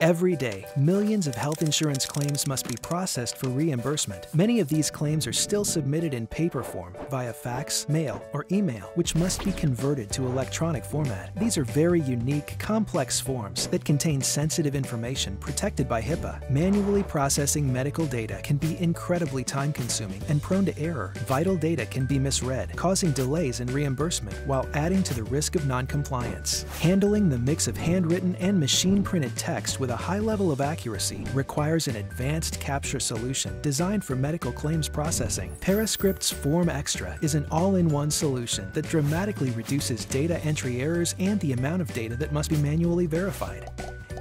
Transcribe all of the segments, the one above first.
Every day, millions of health insurance claims must be processed for reimbursement. Many of these claims are still submitted in paper form via fax, mail, or email, which must be converted to electronic format. These are very unique, complex forms that contain sensitive information protected by HIPAA. Manually processing medical data can be incredibly time-consuming and prone to error. Vital data can be misread, causing delays in reimbursement while adding to the risk of noncompliance. Handling the mix of handwritten and machine-printed text with a high level of accuracy requires an advanced capture solution designed for medical claims processing. Parascript's FormXtra is an all-in-one solution that dramatically reduces data entry errors and the amount of data that must be manually verified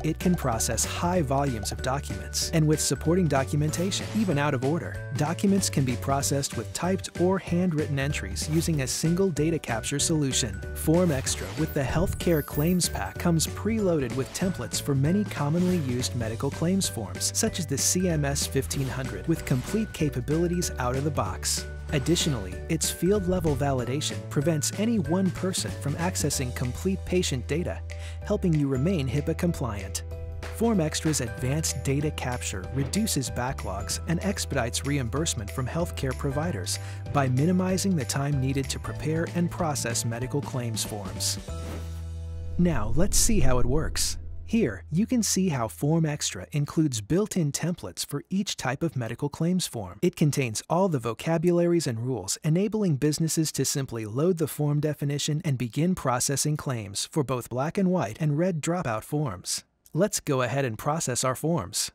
it can process high volumes of documents, and with supporting documentation, even out of order. Documents can be processed with typed or handwritten entries using a single data capture solution. FormXtra with the Healthcare Claims Pack comes preloaded with templates for many commonly used medical claims forms, such as the CMS 1500, with complete capabilities out of the box. Additionally, its field-level validation prevents any one person from accessing complete patient data, helping you remain HIPAA compliant. FormXtra's advanced data capture reduces backlogs and expedites reimbursement from healthcare providers by minimizing the time needed to prepare and process medical claims forms. Now, let's see how it works. Here, you can see how FormXtra includes built-in templates for each type of medical claims form. It contains all the vocabularies and rules, enabling businesses to simply load the form definition and begin processing claims for both black and white and red dropout forms. Let's go ahead and process our forms.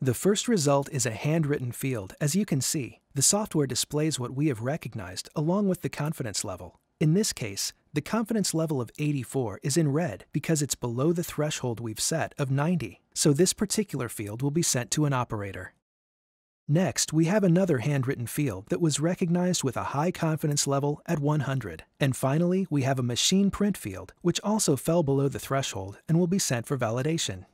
The first result is a handwritten field. As you can see, the software displays what we have recognized along with the confidence level. In this case, the confidence level of 84 is in red because it's below the threshold we've set of 90, so this particular field will be sent to an operator. Next, we have another handwritten field that was recognized with a high confidence level at 100. And finally, we have a machine print field, which also fell below the threshold and will be sent for validation.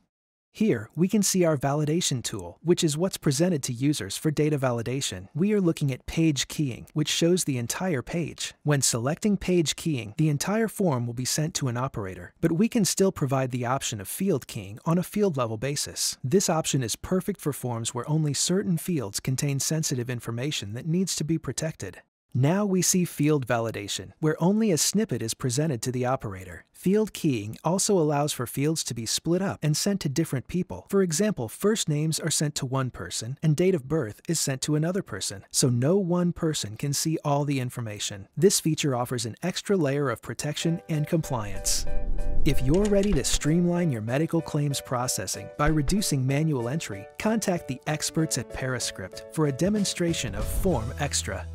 Here, we can see our validation tool, which is what's presented to users for data validation. We are looking at page keying, which shows the entire page. When selecting page keying, the entire form will be sent to an operator, but we can still provide the option of field keying on a field level basis. This option is perfect for forms where only certain fields contain sensitive information that needs to be protected. Now we see field validation, where only a snippet is presented to the operator. Field keying also allows for fields to be split up and sent to different people. For example, first names are sent to one person and date of birth is sent to another person, so no one person can see all the information. This feature offers an extra layer of protection and compliance. If you're ready to streamline your medical claims processing by reducing manual entry, contact the experts at Parascript for a demonstration of FormXtra.